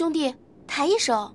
兄弟，抬一手。